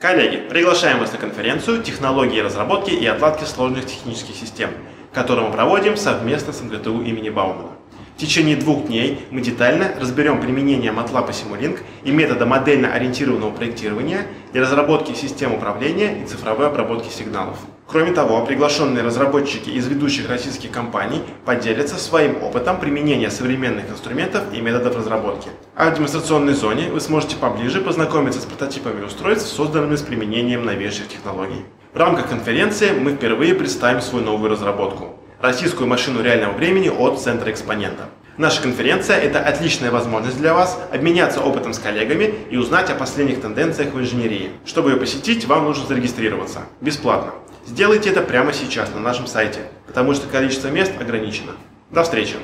Коллеги, приглашаем вас на конференцию «Технологии разработки и отладки сложных технических систем», которую мы проводим совместно с МГТУ имени Баумана. В течение двух дней мы детально разберем применение MATLAB и Simulink и метода модельно-ориентированного проектирования для разработки систем управления и цифровой обработки сигналов. Кроме того, приглашенные разработчики из ведущих российских компаний поделятся своим опытом применения современных инструментов и методов разработки. А в демонстрационной зоне вы сможете поближе познакомиться с прототипами устройств, созданными с применением новейших технологий. В рамках конференции мы впервые представим свою новую разработку – российскую машину реального времени от Центра Экспонента. Наша конференция – это отличная возможность для вас обменяться опытом с коллегами и узнать о последних тенденциях в инженерии. Чтобы ее посетить, вам нужно зарегистрироваться. Бесплатно. Сделайте это прямо сейчас на нашем сайте, потому что количество мест ограничено. До встречи!